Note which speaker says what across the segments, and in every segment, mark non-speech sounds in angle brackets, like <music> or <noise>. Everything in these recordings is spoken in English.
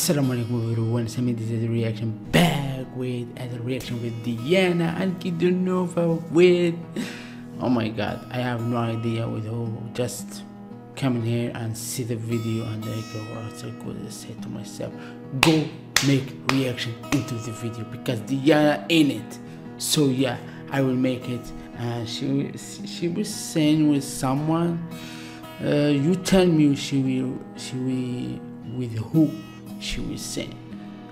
Speaker 1: Assalamu alaikum everyone, Sami this is a reaction back with as a reaction with Diana Ankudinova with oh my god, I have no idea with who. Just come in here and see the video and I go out I to say to myself. Go make reaction into the video because Diana in it. So yeah I will make it. And she she was saying with someone. Uh, you tell me she will she will with who she will sing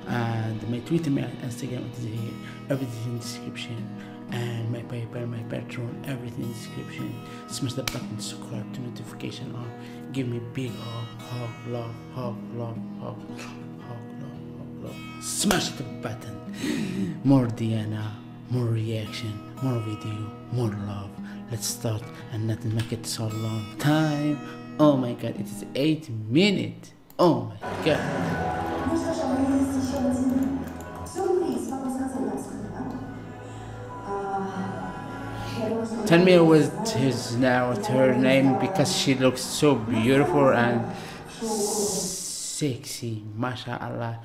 Speaker 1: and my twitter my instagram is here everything in description and my PayPal, my Patreon, everything in description. Smash the button, subscribe to notification on. Give me big hug, hug, love, hug, love, hug, hug, love, hug, love. Smash the button. More Diana, more reaction, more video, more love. Let's start and not make it so long time. Oh my god, it is eight minutes. Oh my god.
Speaker 2: я думаю, что-
Speaker 1: Tell me what his now what her name because she looks so beautiful and sexy, mashallah.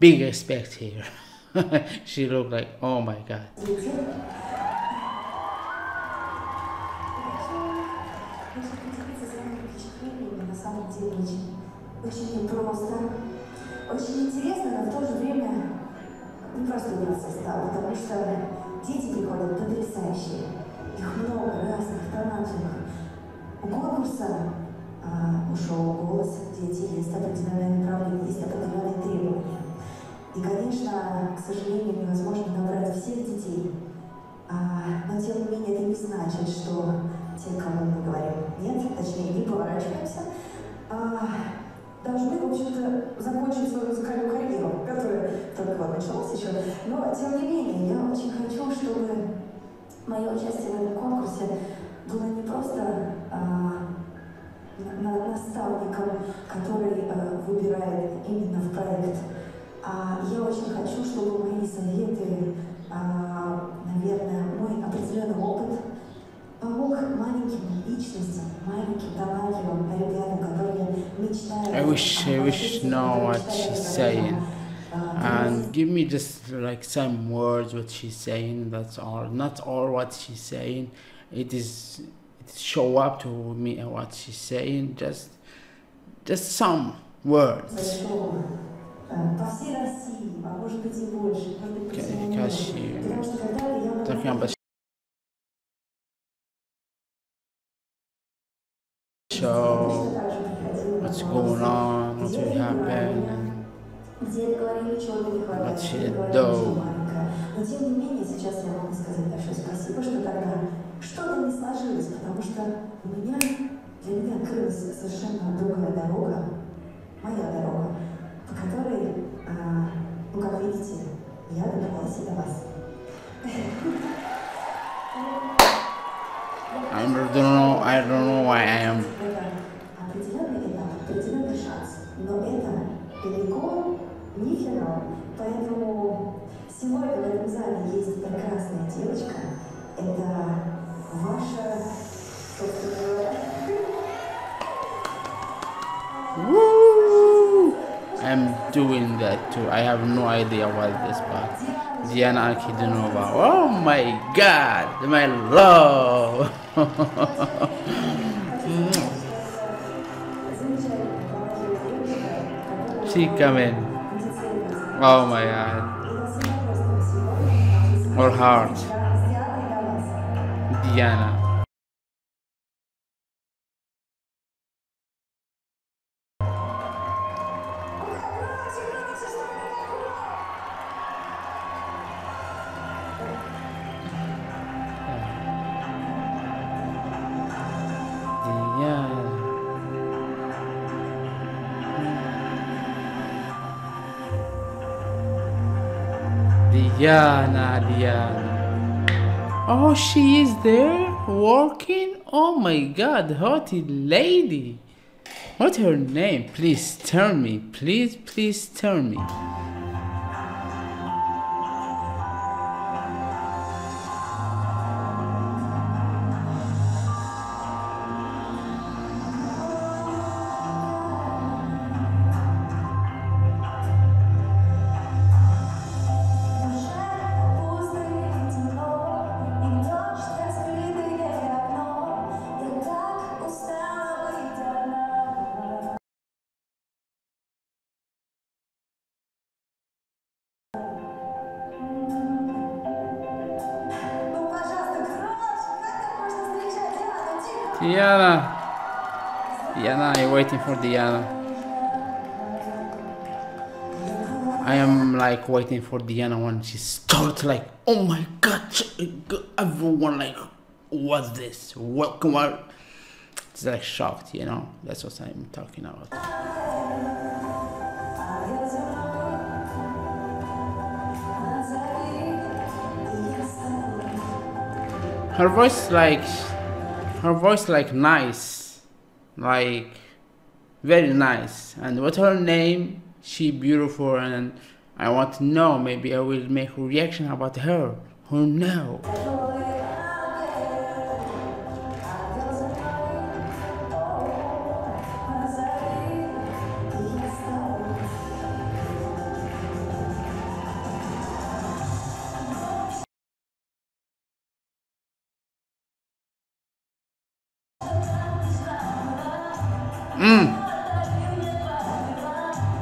Speaker 1: Big respect here. <laughs> she looked like oh my god.
Speaker 2: Хочу поделиться своими впечатлениями, на самом деле очень, очень непросто, очень интересно, но в то же время не просто удивился стал, потому что дети приходят потрясающие. Их много разных, талантливых. У конкурса, а, у шоу «Голос» дети есть определенные направления, есть определенные требования. И, конечно, к сожалению, невозможно набрать всех детей, а, но тем не менее это не значит, что те, кому мы говорим нет, точнее не поворачиваемся, а, должны, в общем-то, закончить свою музыкальную карьеру, которая только вот началась еще. Но, тем не менее, я очень хочу, чтобы мое участие в этом конкурсе было не просто а, на- на- наставником, который а, выбирает именно в проект, а я очень хочу, чтобы мои советы, а, наверное, мой определенный опыт помог маленьким личностям, маленьким талантливым ребятам, которые мечтают...
Speaker 1: I wish I wish know what she's saying and give me just like some words what she's saying that's all. Not all what she's saying. It is it show up to me and what she's saying. Just just some words. Okay, because she, talking about
Speaker 2: сейчас я могу сказать большое спасибо, что тогда что-то не сложилось, потому что у меня, для меня открылась совершенно другая дорога, моя дорога, по которой, а, ну, как видите, я добралась и до вас.
Speaker 1: I don't know. I don't know why I am.
Speaker 2: Определенный этап, определенный шанс. Но это далеко не финал. Поэтому Сегодня в этом зале есть прекрасная девочка. Это ваша,
Speaker 1: I'm doing that too. I have no idea what this part. Diana Ankudinova. Oh my God, my love. <laughs> she coming. Oh my God. Or heart. Diana. Diana, Diana. Oh, she is there working? Oh my god, hottie lady. What's her name? Please tell me. Please, please tell me. Diana. Diana, I'm waiting for Diana. I am like waiting for Diana when she starts like, oh my god, everyone like, what's this? Welcome. It's like shocked, you know. That's what I'm talking about. Her voice like, her voice like nice, like very nice. And what's her name? She beautiful and I want to know. Maybe I will make a reaction about her. Who know?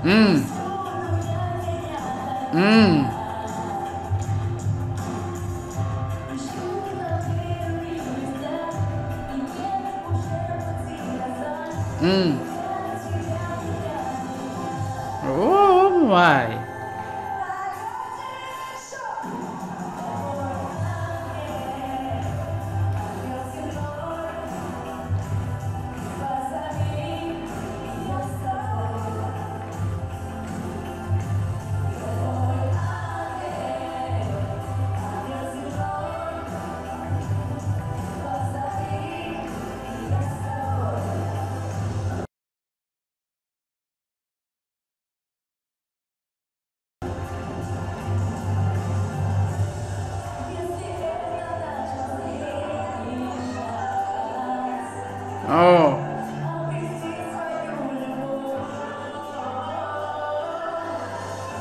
Speaker 1: 嗯。嗯。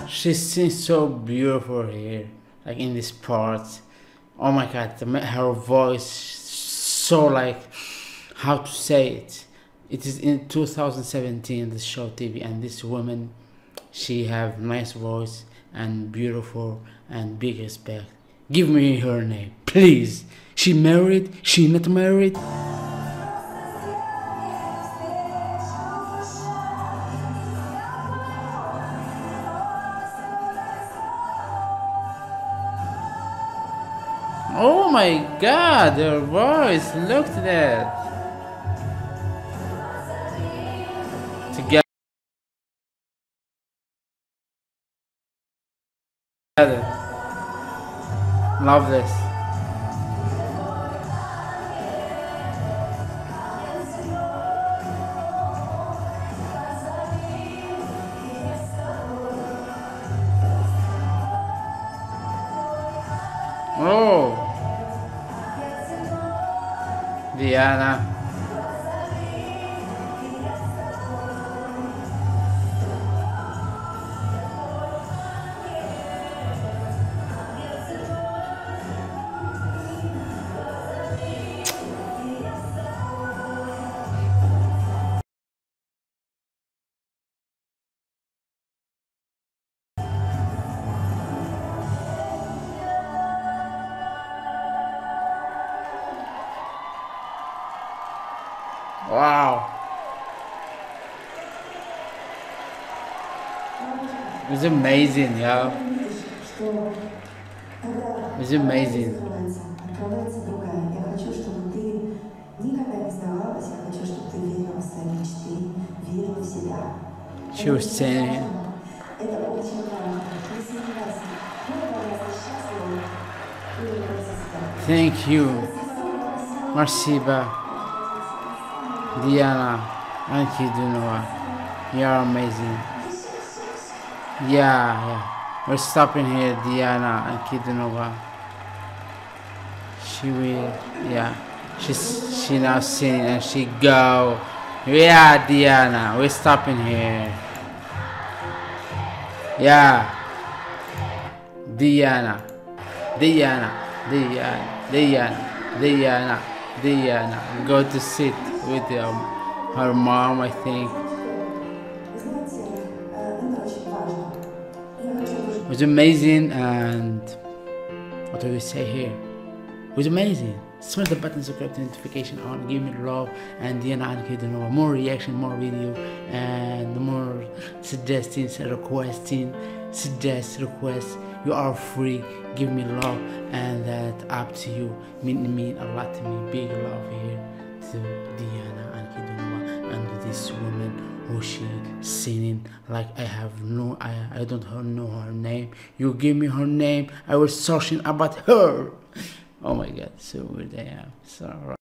Speaker 1: She seems so beautiful here, like in this part. Oh my god, the, her voice so like how to say it. It is in 2017 the show TV and this woman she have nice voice and beautiful and big respect. Give me her name, please. She married? She not married? My god, her voice, look at that. Together. Love this. Wow. It's amazing, yo. It's amazing. She was saying Thank you, Marciba, Diana, and Dunova. You are amazing. Yeah, yeah. We're stopping here, Diana and Kidunova. She will, yeah. She's she now sing and she go. Yeah, Diana, we're stopping here. Yeah. Diana, Diana, Diana, Diana, Diana, Diana. Go to sit with um, her mom, I think. It was amazing and what do we say here? It was amazing. smash the button subscribe to notification on give me love and then I can know more reaction more video and more suggesting requesting suggest request you are free. Give me love and that up to you. Mean mean a lot to me. Big love here to Diana Ankudinova and this woman who she singing like I have no I I don't know her name. You give me her name I was searching about her. Oh my god so weird I so